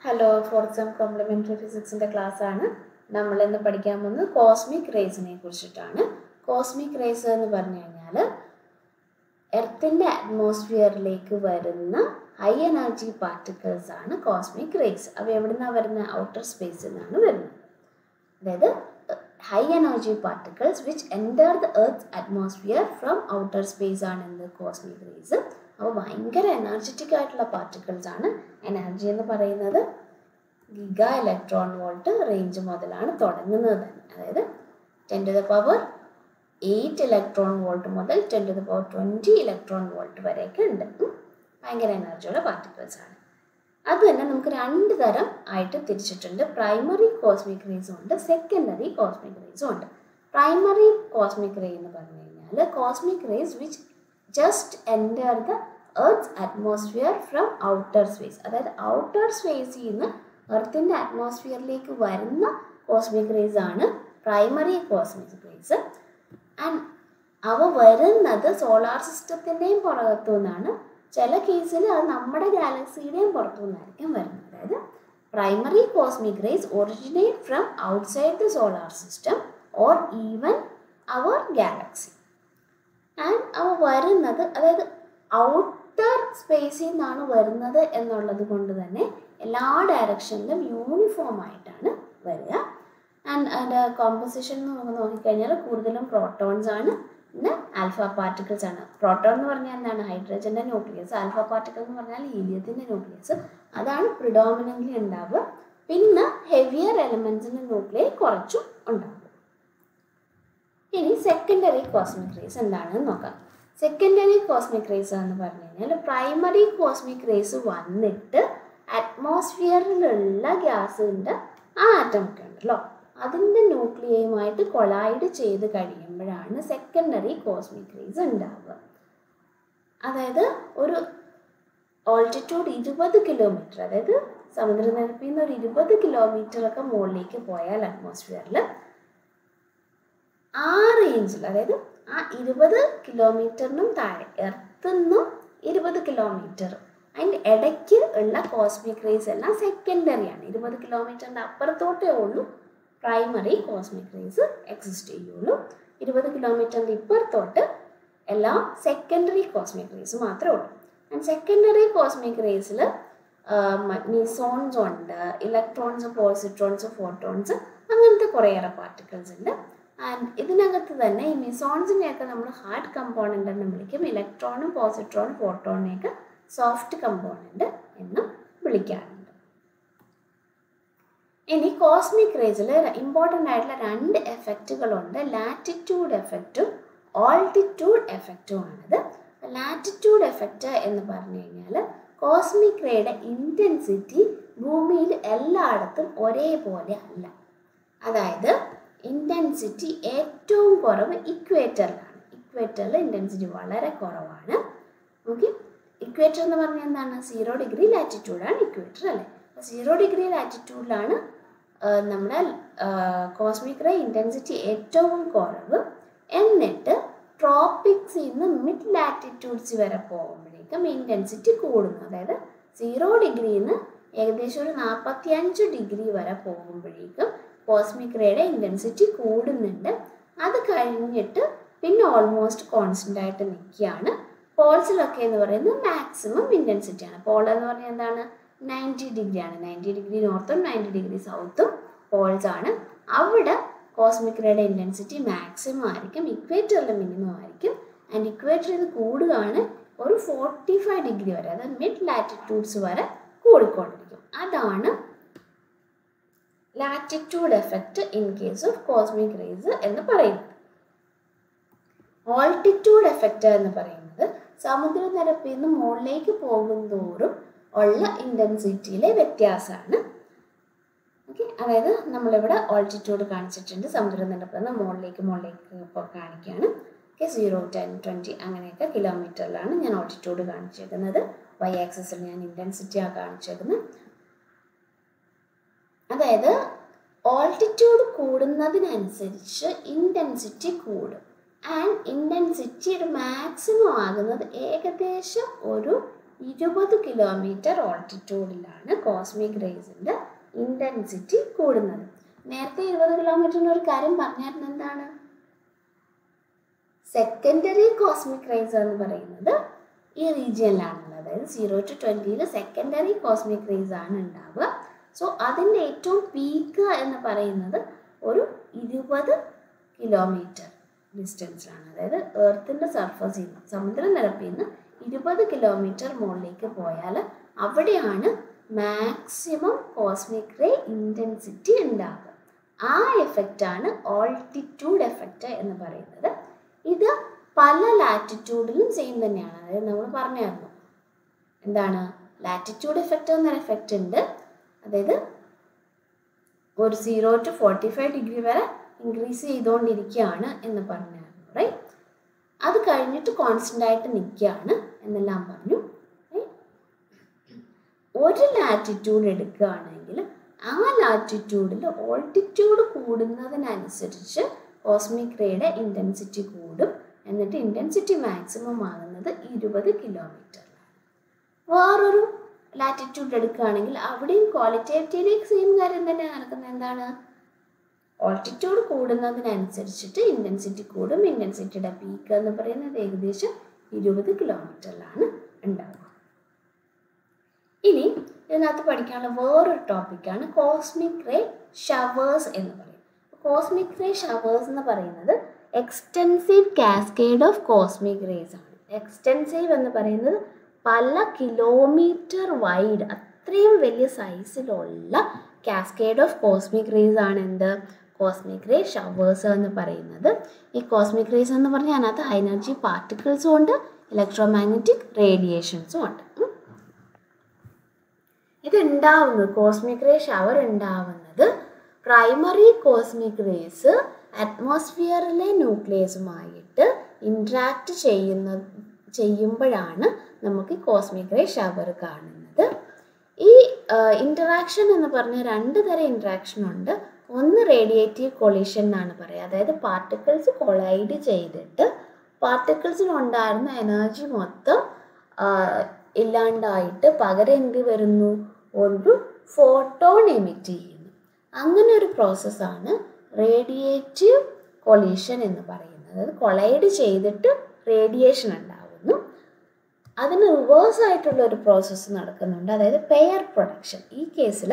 Hello fourth sem complementary ഫിസിക്സിന്റെ ക്ലാസ്സാണ് നമ്മളിന്ന് പഠിക്കാൻ പോകുന്നത് കോസ്മിക് റേസിനെ കുറിച്ചിട്ടാണ്. കോസ്മിക് റേസ് എന്ന് പറഞ്ഞു കഴിഞ്ഞാൽ എർത്തിന്റെ അറ്റ്മോസ്ഫിയറിലേക്ക് വരുന്ന ഹൈ എനർജി പാർട്ടിക്കിൾസ് ആണ് കോസ്മിക് റേസ് അവ എവിടെ നിന്നാണ് വരുന്നത് ഔട്ടർ സ്പേസിൽ നിന്നാണ് വരുന്നത് അതായത് high energy particles which enter the earth atmosphere from outer space ആണ് എന്ത്? കോസ്മിക് റേസ് അപ്പോൾ ഭയങ്കര എനർജറ്റിക് ആയിട്ടുള്ള പാർട്ടിക്കിൾസ് ആണ്. എനർജി എന്ന് പറയുന്നത് ഗിഗ ഇലക്ട്രോൺ വോൾട്ട് റേഞ്ച് മുതലാണ് തുടങ്ങുന്നത്. തന്നെ അതായത് ten to the power eight electron volt മുതൽ ten to the power twenty electron volt വരെയൊക്കെ ഉണ്ട്. ഭയങ്കര എനർജിയുള്ള പാർട്ടിക്കിൾസ് ആണ്. അത് തന്നെ നമുക്ക് രണ്ട് തരം ആയിട്ട് തിരിച്ചിട്ടുണ്ട്. പ്രൈമറി കോസ്മിക് റേസും ഉണ്ട്. സെക്കൻഡറി കോസ്മിക് റേസും ഉണ്ട്. പ്രൈമറി കോസ്മിക് റേ എന്ന് പറഞ്ഞു കഴിഞ്ഞാൽ cosmic rays which just enter the earth's atmosphere from outer space അതായത് ഔട്ടർ സ്പേസിൽ നിന്ന് എർത്തിന്റെ അറ്റ്മോസ്ഫിയറിലേക്ക് വരുന്ന കോസ്മിക് റേസ് ആണ് പ്രൈമറി കോസ്മിക് റേസ് ആൻഡ് അവ വരുന്നത് സോളാർ സിസ്റ്റത്തിന്റെയും പുറത്തു നിന്നാണ്. ചില കേസിൽ അത് നമ്മുടെ ഗാലക്സിയുടെയും പുറത്തു നിന്നായിരിക്കും വരുന്നത്. അതായത് primary cosmic rays originate from outside the solar system or even our galaxy and അവ വരുന്നത് അതായത് ഔട്ടർ സ്പേസിൽ നിന്നാണ് വരുന്നത് എന്നുള്ളത് കൊണ്ട് തന്നെ എല്ലാ ഡയറക്ഷനിലും യൂണിഫോം ആയിട്ടാണ് വരിക. ആൻഡ് അതിന്റെ കോമ്പോസിഷൻ നമുക്ക് നോക്കിക്കഴിഞ്ഞാൽ കൂടുതലും പ്രോട്ടോൺസ് ആണ്. പിന്നെ ആൽഫ പാർട്ടിക്കിൾസ് ആണ്. പ്രോട്ടോൺ എന്ന് പറഞ്ഞാൽ എന്താണ്? ഹൈഡ്രജന്റെ ന്യൂക്ലിയസ് ആൽഫ പാർട്ടിക്കിൾ എന്ന് പറഞ്ഞാൽ ഹീലിയത്തിന്റെ ന്യൂക്ലിയസ് അതാണ് പ്രിഡോമിനന്റ്ലി ഉണ്ടാവുക. പിന്നെ ഹെവിയർ എലമെൻസിന്റെ ന്യൂക്ലിയ കുറച്ചും ഉണ്ടാവും. ഇനി സെക്കൻഡറി കോസ്മിക് റേസ് എന്താണെന്ന് നോക്കാം. സെക്കൻഡറി കോസ്മിക് റേസ് എന്ന് പറഞ്ഞു കഴിഞ്ഞാൽ പ്രൈമറി കോസ്മിക് റേസ് വന്നിട്ട് അറ്റ്മോസ്ഫിയറിലുള്ള ഗ്യാസിന്റെ ആ ആറ്റമൊക്കെ ഉണ്ടല്ലോ അതിന്റെ ന്യൂക്ലിയയുമായിട്ട് കൊളൈഡ് ചെയ്ത് കഴിയുമ്പോഴാണ് സെക്കൻഡറി കോസ്മിക് റേസ് ഉണ്ടാവുക. അതായത് ഒരു ഓൾട്ടിറ്റ്യൂഡ് ഇരുപത് കിലോമീറ്റർ അതായത് സമുദ്രനിരപ്പിൽ നിന്ന് ഒരു ഇരുപത് കിലോമീറ്ററൊക്കെ മുകളിലേക്ക് പോയാൽ അറ്റ്മോസ്ഫിയറിൽ ആ റേഞ്ചിൽ അതായത് ആ ഇരുപത് കിലോമീറ്ററിനും താഴെ എർത്തുനിന്നും ഇരുപത് കിലോമീറ്റർ അതിന്റെ ഇടയ്ക്ക് ഉള്ള കോസ്മിക് റേസ് എല്ലാം സെക്കൻഡറി ആണ്. ഇരുപത് കിലോമീറ്ററിന്റെ അപ്പുറത്തോട്ടേ ഉള്ളൂ പ്രൈമറി കോസ്മിക് റേസ് എക്സിസ്റ്റ് ചെയ്യുള്ളൂ. ഇരുപത് കിലോമീറ്ററിന്റെ ഇപ്പുറത്തോട്ട് എല്ലാം സെക്കൻഡറി കോസ്മിക് റേസ് മാത്രമേ ഉള്ളൂ. ആൻഡ് സെക്കൻഡറി കോസ്മിക് റേസിൽ മിസോൺസ് ഉണ്ട് ഇലക്ട്രോൺസ് പോസിട്രോൺസ് ഫോട്ടോൺസ് അങ്ങനത്തെ കുറേയേറെ പാർട്ടിക്കിൾസ് ഉണ്ട്. ഇതിനകത്ത് തന്നെ ഈ മിസോൺസിനെയൊക്കെ നമ്മൾ ഹാർഡ് കമ്പോണന്റ് എന്ന് വിളിക്കും. ഇലക്ട്രോണും പോസിട്രോണും ഫോട്ടോണിനെയൊക്കെ സോഫ്റ്റ് കമ്പോണന്റ് എന്നും വിളിക്കാറുണ്ട്. ഇനി കോസ്മിക് റേസിൽ ഇമ്പോർട്ടന്റ് ആയിട്ടുള്ള രണ്ട് എഫക്റ്റുകളുണ്ട് ലാറ്റിറ്റ്യൂഡ് എഫക്റ്റും ഓൾട്ടിറ്റ്യൂഡ് എഫക്റ്റും ആണിത്. ലാറ്റിറ്റ്യൂഡ് എഫക്റ്റ് എന്ന് പറഞ്ഞു കഴിഞ്ഞാൽ കോസ്മിക് റേയുടെ ഇന്റൻസിറ്റി ഭൂമിയിൽ എല്ലായിടത്തും ഒരേപോലെ അല്ല. അതായത് ഇന്റൻസിറ്റി ഏറ്റവും കുറവ് ഇക്വേറ്ററിലാണ് ഇക്വേറ്ററിൽ ഇന്റൻസിറ്റി വളരെ കുറവാണ്. ഓക്കെ ഇക്വേറ്റർ എന്ന് പറഞ്ഞാൽ എന്താണ്? സീറോ ഡിഗ്രി ലാറ്റിറ്റ്യൂഡാണ് ഇക്വേറ്റർ അല്ലേ? അപ്പോൾ സീറോ ഡിഗ്രി ലാറ്റിറ്റ്യൂഡിലാണ് നമ്മുടെ കോസ്മിക് റേ ഇന്റൻസിറ്റി ഏറ്റവും കുറവ്. എന്നിട്ട് ട്രോപ്പിക്സിൽ നിന്ന് മിഡ് ലാറ്റിറ്റ്യൂഡ്സ് വരെ പോകുമ്പോഴേക്കും ഇന്റൻസിറ്റി കൂടുന്നു. അതായത് സീറോ ഡിഗ്രിയിൽ നിന്ന് ഏകദേശം ഒരു നാൽപ്പത്തി അഞ്ച് ഡിഗ്രി വരെ പോകുമ്പോഴേക്കും കോസ്മിക് റേയുടെ ഇന്റൻസിറ്റി കൂടുന്നുണ്ട്. അത് കഴിഞ്ഞിട്ട് പിന്നെ ഓൾമോസ്റ്റ് കോൺസ്റ്റന്റ് ആയിട്ട് നിൽക്കുകയാണ്. പോൾസിലൊക്കെ എന്ന് പറയുന്നത് മാക്സിമം ഇന്റൻസിറ്റി ആണ്. പോൾ എന്ന് പറഞ്ഞാൽ എന്താണ്? നയന്റി ഡിഗ്രിയാണ് നയന്റി ഡിഗ്രി നോർത്തും നയന്റി ഡിഗ്രി സൗത്തും പോൾസാണ് അവിടെ കോസ്മിക് റേയുടെ ഇന്റൻസിറ്റി മാക്സിമം ആയിരിക്കും ഇക്വേറ്ററിൽ മിനിമം ആയിരിക്കും. ആൻഡ് ഇക്വേറ്ററിൽ ഇത് കൂടുകയാണ് ഒരു ഫോർട്ടി ഫൈവ് ഡിഗ്രി വരെ അതായത് മിഡ് ലാറ്റിറ്റ്യൂഡ്സ് വരെ കൂടിക്കൊണ്ടിരിക്കും. അതാണ് latitude effect in case of cosmic rays എന്ന് പറയുന്നത് ഓൾട്ടിറ്റ്യൂഡ് എഫക്റ്റ് എന്ന് പറയുന്നത് സമുദ്രനിരപ്പിൽ നിന്ന് മുകളിലേക്ക് പോകുന്തോറും ഉള്ള ഇന്റൻസിറ്റിയിലെ വ്യത്യാസമാണ്. ഓക്കെ അതായത് നമ്മളിവിടെ ഓൾട്ടിറ്റ്യൂഡ് കാണിച്ചിട്ടുണ്ട്. സമുദ്രനിരപ്പിൽ നിന്ന് മുകളിലേക്ക് മുകളിലേക്ക് ഇപ്പോൾ കാണിക്കുകയാണ്. ഓക്കെ സീറോ ടെൻ ട്വന്റി അങ്ങനെയൊക്കെ കിലോമീറ്ററിലാണ് ഞാൻ ഓൾട്ടിറ്റ്യൂഡ് കാണിച്ചേക്കുന്നത്. വൈ ആക്സസിൽ ഞാൻ ഇന്റൻസിറ്റിയാണ് കാണിച്ചേക്കുന്നത്. അതായത് ഓൾട്ടിറ്റ്യൂഡ് കൂടുന്നതിനനുസരിച്ച് ഇന്റൻസിറ്റി കൂടും. ആൻഡ് ഇന്റൻസിറ്റി ഒരു മാക്സിമം ആകുന്നത് ഏകദേശം ഒരു ഇരുപത് കിലോമീറ്റർ ഓൾട്ടിറ്റ്യൂഡിലാണ് കോസ്മിക് റേസിന്റെ ഇന്റൻസിറ്റി കൂടുന്നത്. നേരത്തെ ഇരുപത് കിലോമീറ്ററിന്റെ ഒരു കാര്യം പറഞ്ഞായിരുന്നു എന്താണ്? സെക്കൻഡറി കോസ്മിക് റേസ് എന്ന് പറയുന്നത് ഈ റീജിയനിലാണുള്ളത് അതായത് സീറോ ടു ട്വന്റിയിൽ സെക്കൻഡറി കോസ്മിക് റേസ് ആണ് ഉണ്ടാവുക. സോ അതിന്റെ ഏറ്റവും പീക്ക് എന്ന് പറയുന്നത് ഒരു ഇരുപത് കിലോമീറ്റർ ഡിസ്റ്റൻസിലാണ് അതായത് എർത്തിന്റെ സർഫസിൽ നിന്ന് സമുദ്രനിരപ്പിൽ നിന്ന് ഇരുപത് കിലോമീറ്റർ മുകളിലേക്ക് പോയാൽ അവിടെയാണ് മാക്സിമം കോസ്മിക് റേ ഇന്റൻസിറ്റി ഉണ്ടാകുക ആ എഫക്റ്റാണ് ഓൾട്ടിറ്റ്യൂഡ് എഫക്റ്റ് എന്ന് പറയുന്നത്. ഇത് പല ലാറ്റിറ്റ്യൂഡിലും സെയിം തന്നെയാണ്. അതായത് നമ്മൾ പറഞ്ഞായിരുന്നു. എന്താണ്? ലാറ്റിറ്റ്യൂഡ് എഫക്റ്റ് എന്നൊരു എഫക്റ്റ് ഉണ്ട്. അതായത് ഒരു zero to forty five degree വരെ ഇൻക്രീസ് ചെയ്തുകൊണ്ടിരിക്കുകയാണ് എന്ന് പറഞ്ഞായിരുന്നു റൈറ്റ് അത് കഴിഞ്ഞിട്ട് കോൺസ്റ്റന്റ് ആയിട്ട് നിൽക്കുകയാണ് എന്നെല്ലാം പറഞ്ഞു. ഒരു ലാറ്റിറ്റ്യൂഡ് എടുക്കുകയാണെങ്കിൽ ആ ലാറ്റിറ്റ്യൂഡിൽ ഓൾട്ടിറ്റ്യൂഡ് കൂടുന്നതിനനുസരിച്ച് കോസ്മിക് റേയുടെ ഇന്റൻസിറ്റി കൂടും. എന്നിട്ട് ഇന്റൻസിറ്റി മാക്സിമം ആകുന്നത് ഇരുപത് കിലോമീറ്ററിലാണ് വേറൊരു ലാറ്റിറ്റ്യൂഡ് എടുക്കുകയാണെങ്കിൽ അവിടെയും ക്വാളിറ്റേറ്റീവിലേക്ക് സെയിം കാര്യം തന്നെ നടക്കുന്നത് എന്താണ്? ഓൾട്ടിറ്റ്യൂഡ് കൂടുന്നതിനനുസരിച്ചിട്ട് ഇന്റൻസിറ്റി കൂടും. ഇന്റൻസിറ്റിയുടെ പീക്ക് എന്ന് പറയുന്നത് ഏകദേശം ഇരുപത് കിലോമീറ്ററിലാണ് ഉണ്ടാവുക. ഇനി ഇതിനകത്ത് പഠിക്കാനുള്ള വേറൊരു ടോപ്പിക്കാണ് കോസ്മിക് റേ ഷവേഴ്സ് എന്ന് പറയുന്നത്. കോസ്മിക് റേ ഷവേഴ്സ് എന്ന് പറയുന്നത് extensive cascade of cosmic rays ആണ്. എക്സ്റ്റെൻസീവ് എന്ന് പറയുന്നത് പല കിലോമീറ്റർ വൈഡ് അത്രയും വലിയ സൈസിലുള്ള കാസ്കേഡ് ഓഫ് കോസ്മിക് റേസ് ആണ് എന്ത്? കോസ്മിക് റേ ഷവേഴ്സ് എന്ന് പറയുന്നത്. ഈ കോസ്മിക് റേസ് എന്ന് പറഞ്ഞാൽ അതിനകത്ത് ഹൈ എനർജി പാർട്ടിക്കിൾസും ഉണ്ട് ഇലക്ട്രോ മാഗ്നറ്റിക് റേഡിയേഷൻസും ഉണ്ട്. ഇതുണ്ടാവുന്നത് കോസ്മിക് റേ ഷവർ ഉണ്ടാവുന്നത് പ്രൈമറി കോസ്മിക് റേസ് അറ്റ്മോസ്ഫിയറിലെ ന്യൂക്ലിയസുമായിട്ട് ഇൻട്രാക്ട് ചെയ്യുന്ന ചെയ്യുമ്പോഴാണ് നമുക്ക് കോസ്മിക് റേ ഷവർ കാണുന്നത്. ഈ ഇന്ററാക്ഷൻ എന്ന് പറഞ്ഞ രണ്ട് തരം ഇൻട്രാക്ഷൻ ഉണ്ട്. ഒന്ന് റേഡിയേറ്റീവ് കൊളീഷൻ എന്നാണ് പറയുക. അതായത് പാർട്ടിക്കിൾസ് കൊളൈഡ് ചെയ്തിട്ട് പാർട്ടിക്കിൾസിനുണ്ടായിരുന്ന എനർജി മൊത്തം ഇല്ലാണ്ടായിട്ട് പകരം എന്ത് വരുന്നു? ഒരു ഫോട്ടോൺ എമിറ്റ് ചെയ്യുന്നു. അങ്ങനെ ഒരു പ്രോസസ്സാണ് റേഡിയേറ്റീവ് കൊളീഷൻ എന്ന് പറയുന്നത്. കൊളൈഡ് ചെയ്തിട്ട് റേഡിയേഷൻ ഉണ്ടാകുന്നു അതിന് റിവേഴ്സ് ആയിട്ടുള്ള ഒരു പ്രോസസ്സ് നടക്കുന്നുണ്ട്. അതായത് പെയർ പ്രൊഡക്ഷൻ ഈ കേസിൽ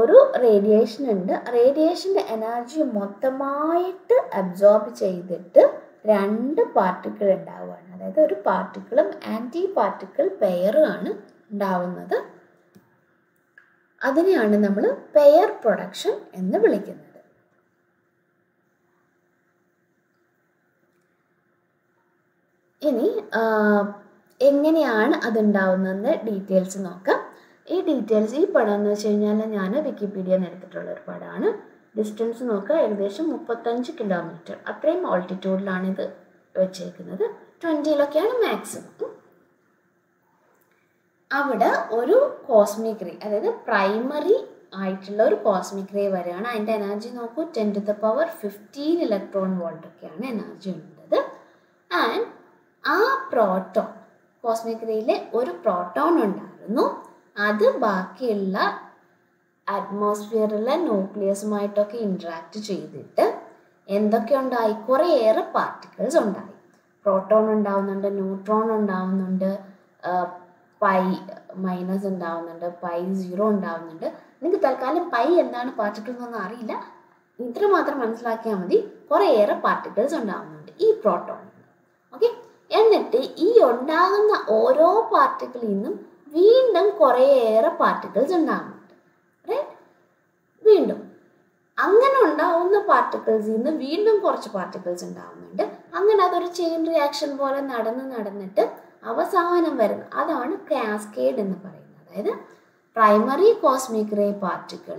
ഒരു റേഡിയേഷൻ ഉണ്ട്. റേഡിയേഷന്റെ എനർജി മൊത്തമായിട്ട് അബ്സോർബ് ചെയ്തിട്ട് രണ്ട് പാർട്ടിക്കിൾ ഉണ്ടാവുകയാണ്. അതായത് ഒരു പാർട്ടിക്കിളും ആന്റി പാർട്ടിക്കിൾ പെയറുമാണ് ഉണ്ടാവുന്നത്. അതിനെയാണ് നമ്മൾ പെയർ പ്രൊഡക്ഷൻ എന്ന് വിളിക്കുന്നത്. ഇനി എങ്ങനെയാണ് അതുണ്ടാവുന്നതെന്ന് ഡീറ്റെയിൽസ് നോക്കാം. ഈ ഡീറ്റെയിൽസ് ഈ പടം എന്ന് വെച്ച് കഴിഞ്ഞാൽ ഞാൻ വിക്കിപീഡിയ എടുത്തിട്ടുള്ള ഒരു പടമാണ് ഡിസ്റ്റൻസ് നോക്കുക ഏകദേശം മുപ്പത്തഞ്ച് കിലോമീറ്റർ അത്രയും ഓൾട്ടിറ്റ്യൂഡിലാണ് ഇത് വെച്ചേക്കുന്നത്. ട്വന്റിയിലൊക്കെയാണ് മാക്സിമം അവിടെ ഒരു കോസ്മിക് റേ അതായത് പ്രൈമറി ആയിട്ടുള്ള ഒരു കോസ്മിക് റേ വരെയാണ്. അതിന്റെ എനർജി നോക്കൂ ten to the power fifteen electron വോൾട്ടൊക്കെയാണ് energy ഉള്ളത്. ആൻഡ് ആ പ്രോട്ടോൺ കോസ്മിക് റേയിലെ ഒരു പ്രോട്ടോൺ ഉണ്ടായിരുന്നു. അത് ബാക്കിയുള്ള അറ്റ്മോസ്ഫിയറിലെ ന്യൂക്ലിയസുമായിട്ടൊക്കെ ഇൻട്രാക്ട് ചെയ്തിട്ട് എന്തൊക്കെ ഉണ്ടായി? കുറേയേറെ പാർട്ടിക്കിൾസ് ഉണ്ടായി. പ്രോട്ടോൺ ഉണ്ടാവുന്നുണ്ട് ന്യൂട്രോൺ ഉണ്ടാവുന്നുണ്ട് പൈ മൈനസ് ഉണ്ടാവുന്നുണ്ട് പൈ സീറോ ഉണ്ടാവുന്നുണ്ട്. നിങ്ങൾക്ക് തൽക്കാലം പൈ എന്താണ് പാർട്ടിക്കിൾ എന്നൊന്നും അറിയില്ല. ഇത്ര മാത്രം മനസ്സിലാക്കിയാൽ മതി. കുറേയേറെ പാർട്ടിക്കിൾസ് ഉണ്ടാവുന്നുണ്ട് ഈ പ്രോട്ടോൺ ഓക്കെ എന്നിട്ട് ഈ ഉണ്ടാകുന്ന ഓരോ പാർട്ടിക്കിളിൽ നിന്നും വീണ്ടും കുറേയേറെ പാർട്ടിക്കിൾസ് ഉണ്ടാകുന്നുണ്ട്. വീണ്ടും. അങ്ങനെ ഉണ്ടാവുന്ന പാർട്ടിക്കിൾസിൽ നിന്ന് വീണ്ടും കുറച്ച് പാർട്ടിക്കിൾസ് ഉണ്ടാവുന്നുണ്ട്. അങ്ങനെ അതൊരു ചെയിൻ റിയാക്ഷൻ പോലെ നടന്ന് നടന്നിട്ട് അവസാനം വരുന്നു അതാണ് കാസ്കേഡ് എന്ന് പറയുന്നത്. അതായത് primary cosmic ray particle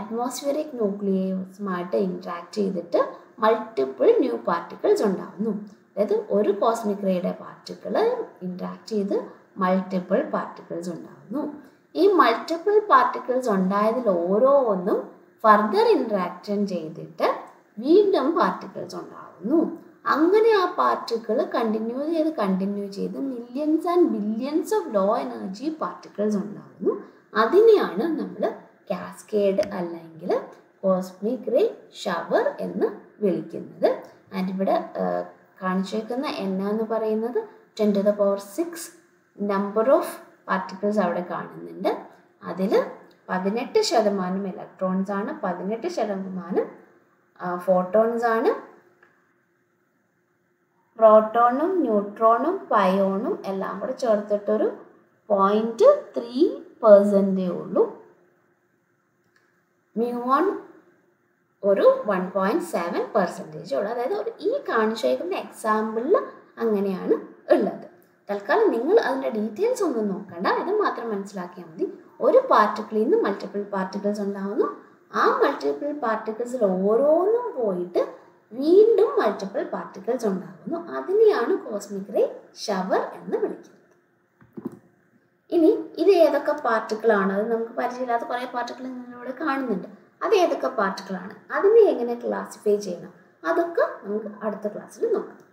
atmospheric ന്യൂക്ലിയസുമായിട്ട് interact ചെയ്തിട്ട് മൾട്ടിപ്പിൾ ന്യൂ പാർട്ടിക്കിൾസ് ഉണ്ടാവുന്നു. അതായത് ഒരു കോസ്മിക് റേയുടെ പാർട്ടിക്കിൾ ഇൻട്രാക്ട് ചെയ്ത് മൾട്ടിപ്പിൾ പാർട്ടിക്കിൾസ് ഉണ്ടാകുന്നു ഈ മൾട്ടിപ്പിൾ പാർട്ടിക്കിൾസ് ഉണ്ടായതിൽ ഓരോന്നും ഫർദർ ഇൻട്രാക്ഷൻ ചെയ്തിട്ട് വീണ്ടും പാർട്ടിക്കിൾസ് ഉണ്ടാകുന്നു അങ്ങനെ ആ പാർട്ടിക്കിൾ കണ്ടിന്യൂ ചെയ്ത് കണ്ടിന്യൂ ചെയ്ത് millions and billions of low energy particles ഉണ്ടാകുന്നു അതിനെയാണ് നമ്മൾ കാസ്കേഡ് അല്ലെങ്കിൽ കോസ്മിക് റേ ഷവർ എന്ന് വിളിക്കുന്നത്. ആൻഡ് ഇവിടെ കാണിച്ചേക്കുന്ന. എൻ എന്ന് പറയുന്നത് ten to the power six number of particles അവിടെ കാണുന്നുണ്ട്. അതിൽ പതിനെട്ട് ശതമാനം ഇലക്ട്രോൺസ് ആണ് പതിനെട്ട് ശതമാനം ഫോട്ടോൺസ് ആണ്. പ്രോട്ടോണും ന്യൂട്രോണും പയോണും എല്ലാം കൂടെ ചേർത്തിട്ടൊരു പോയിന്റ് ത്രീ പെർസെന്റേ ഉള്ളൂ. മ്യൂവൺ ഒരു വൺ പോയിന്റ് സെവൻ പെർസെന്റേജ് ഉള്ളൂ. അതായത് ഒരു ഈ കാണിച്ചേക്കുന്ന എക്സാമ്പിളിൽ അങ്ങനെയാണ് ഉള്ളത്. തൽക്കാലം നിങ്ങൾ അതിന്റെ ഡീറ്റെയിൽസ് ഒന്നും നോക്കണ്ട. ഇത് മാത്രം മനസ്സിലാക്കിയാൽ മതി. ഒരു പാർട്ടിക്കിളിൽ നിന്ന് മൾട്ടിപ്പിൾ പാർട്ടിക്കിൾസ് ഉണ്ടാകുന്നു ആ മൾട്ടിപ്പിൾ പാർട്ടിക്കിൾസിൽ ഓരോന്നും പോയിട്ട് വീണ്ടും മൾട്ടിപ്പിൾ പാർട്ടിക്കിൾസ് ഉണ്ടാകുന്നു അതിനെയാണ് കോസ്മിക് റേ ഷവർ എന്ന് വിളിക്കുന്നത്. ഇനി ഇത് ഏതൊക്കെ പാർട്ടിക്കിളാണ് അത് നമുക്ക് പരിചയമില്ലാത്ത കുറേ പാർട്ടിക്കിൾ നിങ്ങളിവിടെ കാണുന്നുണ്ട്. അത് ഏതൊക്കെ പാർട്ടുകളാണ്? അതിനെ എങ്ങനെ ക്ലാസിഫൈ ചെയ്യണം? അതൊക്കെ നമുക്ക് അടുത്ത ക്ലാസ്സിൽ നോക്കാം.